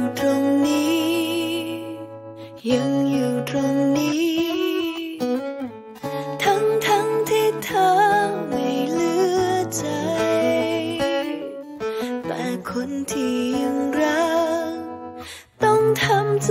อยู่ตรงนี้ ยังอยู่ตรงนี้ ทั้งทั้งที่เธอไม่เหลือใจ แต่คนที่ยังรัก ต้องทำใจ